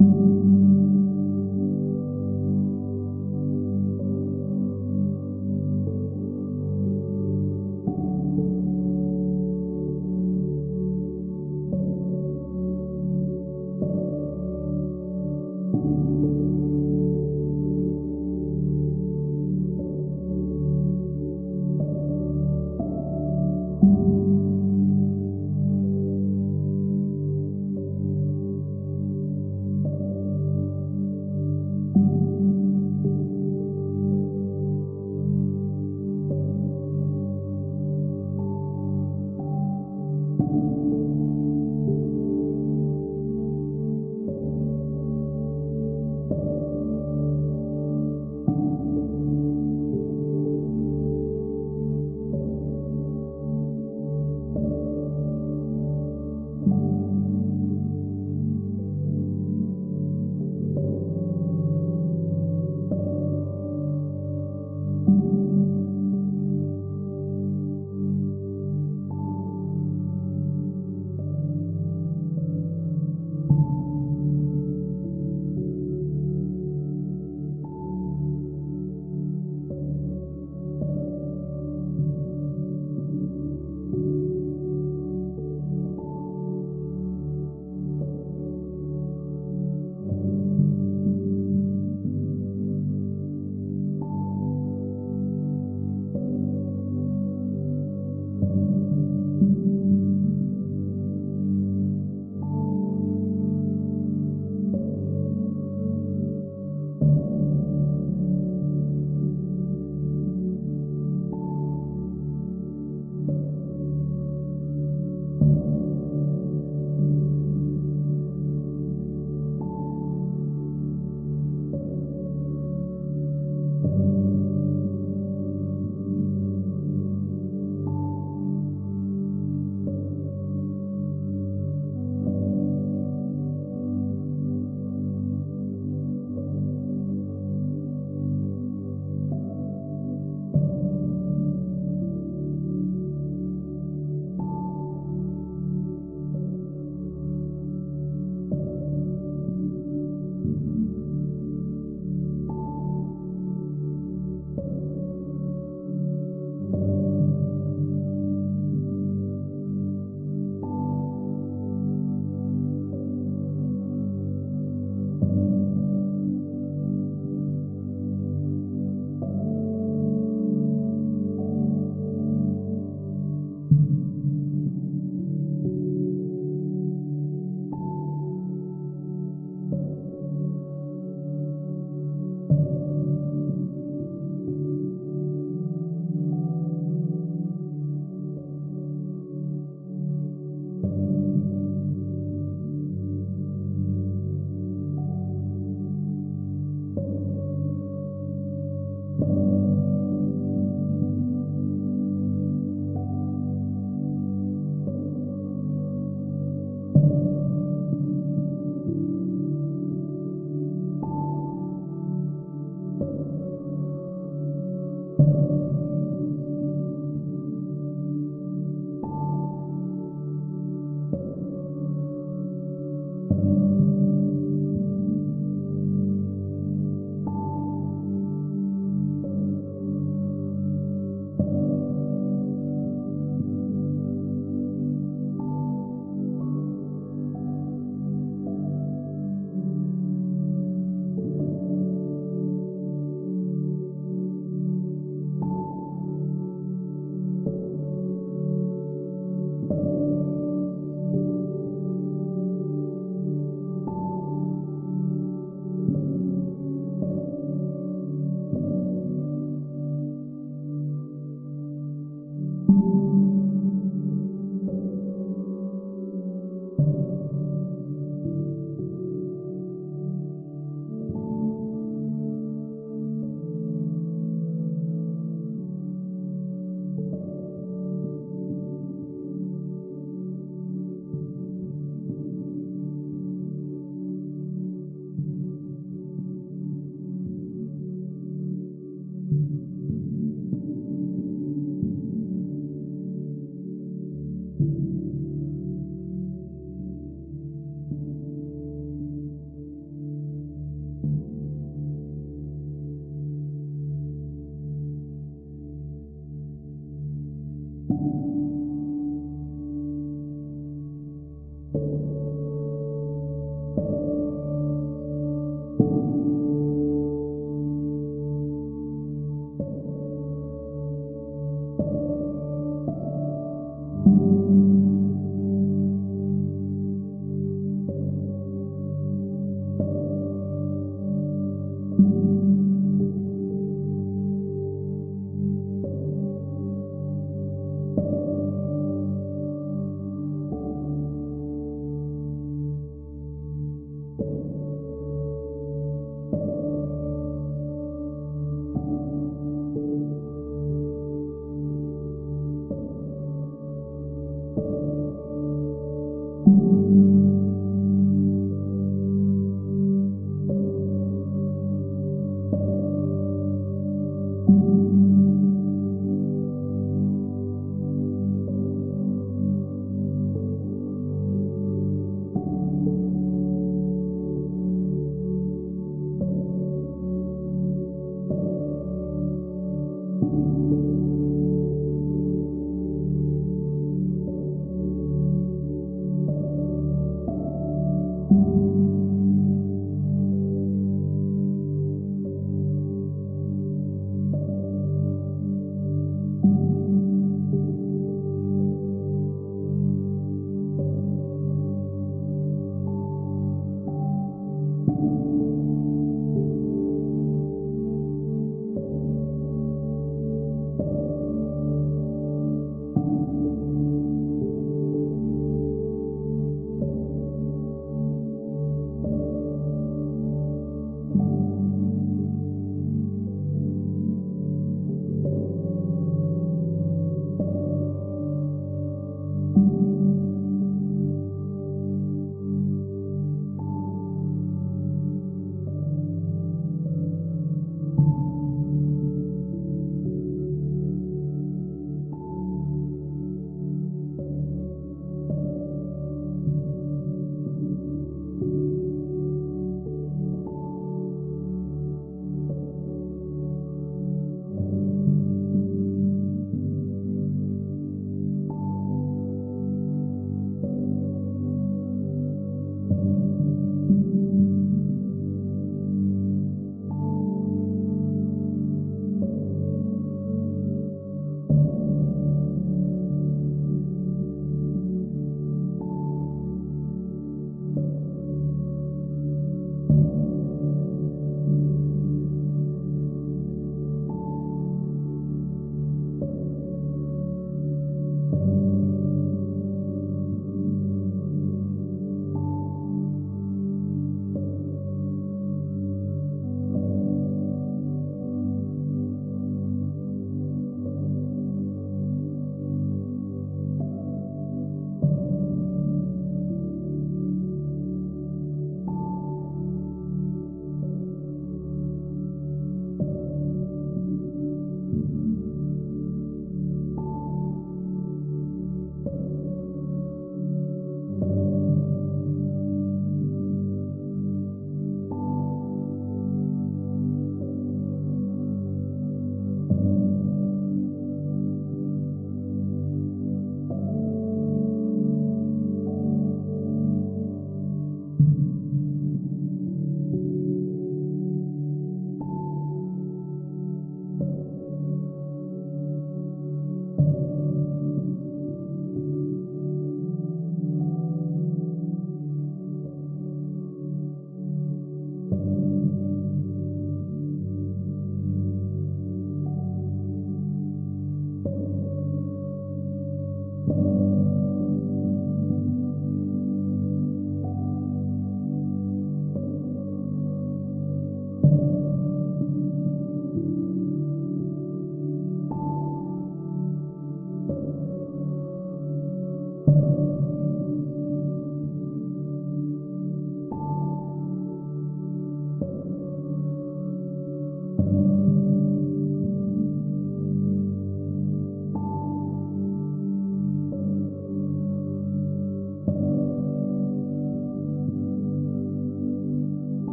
you.